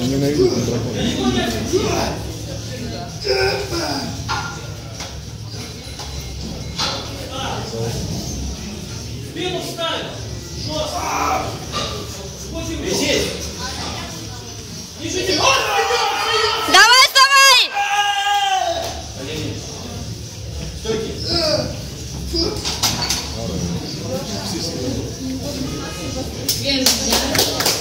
Он ненавидит микрофон. Спину вставил. Жестко. Bien, ya.